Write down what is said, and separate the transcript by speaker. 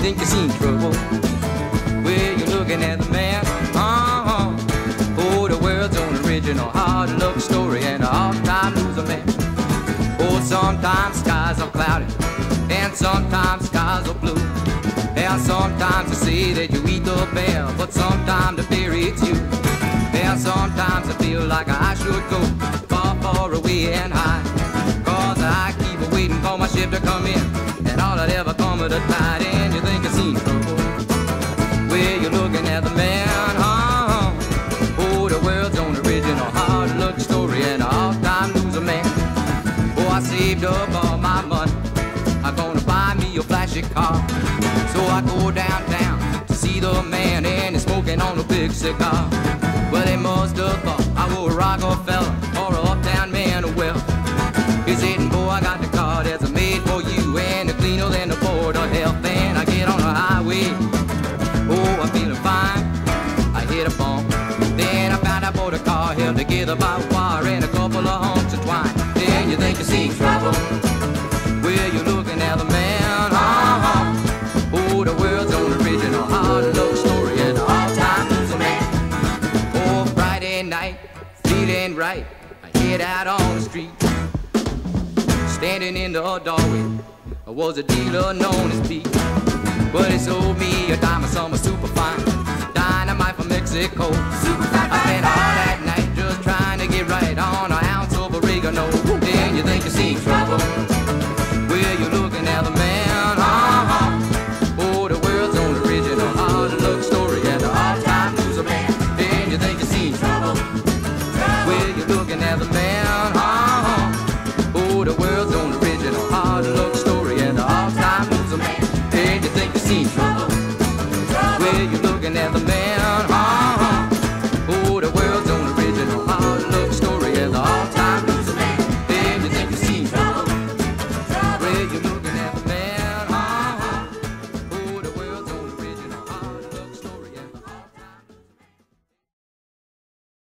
Speaker 1: think you seen trouble. Well, you're looking at the man. Uh-huh. Oh, the world's own original hard luck story and a all-time loser man. Oh, sometimes skies are cloudy and sometimes skies are blue. And sometimes they say that you eat the bear, but sometimes the bear eats you. And sometimes I feel like I should go far, far away and high. Cause I keep waiting for my ship to come in. And all that ever come of the tide, up all my money. I'm gonna buy me a flashy car. So I go downtown to see the man and he's smoking on a big cigar. Well, they must have thought I was a Rockefeller or a uptown man wealth. He said, boy, I got the car that's made for you and the cleaner than the board of health. And I get on the highway. Oh, I'm feeling fine. I hit a bump. Then I found out boy the car held together by wire and a couple of hunks of twine. Then you think you see trouble. Well, you're looking at the man, uh-huh. Oh, the world's own original hard luck story and all-time loser man. Oh, Friday night, feeling right. I head out on the street. Standing in the doorway was a dealer known as Pete. But he sold me a diamond summer super fine dynamite from Mexico.